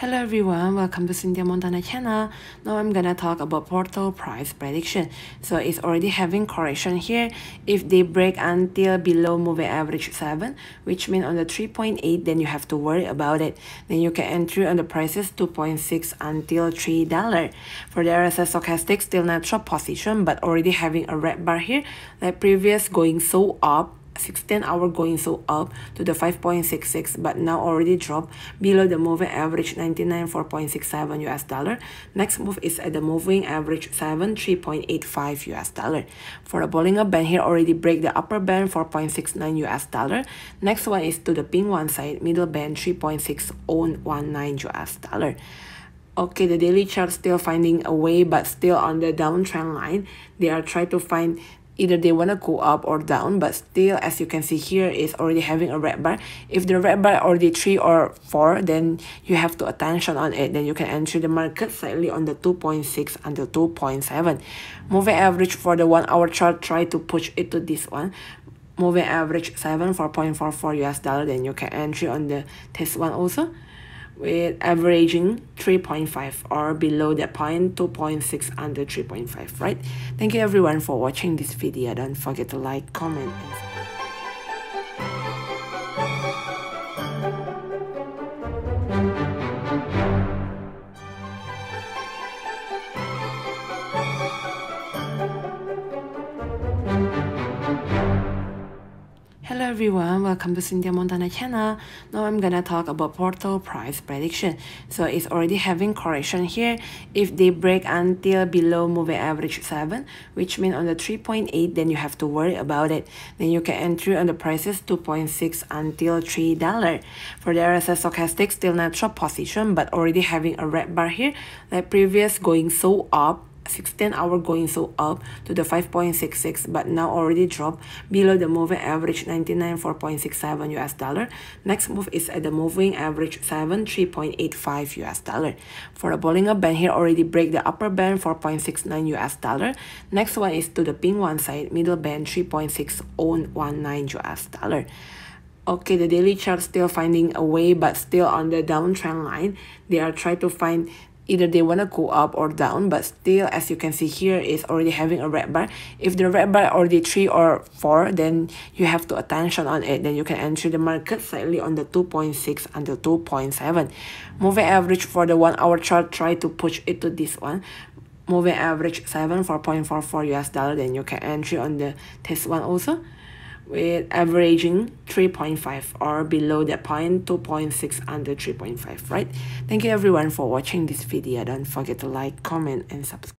Hello everyone, welcome to Cynthia Montana channel. Now I'm gonna talk about Porto price prediction. So it's already having correction here. If they break until below moving average 7, which means on the 3.8, then you have to worry about it. Then you can enter on the prices 2.6 until $3. For the RSI stochastic, still natural position, but already having a red bar here. Like previous going so up 16 hour going so up to the 5.66 but now already dropped below the moving average 94.67 US dollar. Next move is at the moving average 7 3.85 US dollar. For the Bollinger Band here already break the upper band 4.69 US dollar. Next one is to the pink one side middle band 3.6019 US dollar. Okay the daily chart still finding a way but still on the downtrend line. They are trying to find either they want to go up or down but still as you can see here is already having a red bar. If the red bar already three or four then you have to attention on it. Then you can enter the market slightly on the 2.6 until 2.7 moving average for the one hour chart try to push it to this one. Moving average 7 4.44 us dollar then you can enter on the test one also with averaging 3.5 or below that point 2.6 under 3.5 right? Thank you everyone for watching this video. Don't forget to like comment and Everyone, welcome to Cynthia Montana channel. Now I'm gonna talk about Porto price prediction. So it's already having correction here. If they break until below moving average 7, which means on the 3.8, then you have to worry about it. Then you can enter on the prices 2.6 until $3. For the RSI stochastic, still natural position, but already having a red bar here. Like previous going so up 16 hour going so up to the 5.66 but now already dropped below the moving average 94.67 US dollar. Next move is at the moving average 7 3.85 US dollar. For the Bollinger Band here already break the upper band 4.69 US dollar. Next one is to the pink one side middle band 3.6019 US dollar okay the daily chart still finding a way but still on the downtrend line they are trying to find either they want to go up or down but still as you can see here is already having a red bar. If the red bar already three or four then you have to attention on it. Then you can enter the market slightly on the 2.6 until 2.7 moving average for the one hour chart try to push it to this one. Moving average 7 4.44 us dollar then you can enter on the test one also with averaging 3.5 or below that point 2.6 under 3.5 right? Thank you everyone for watching this video. Don't forget to like comment and subscribe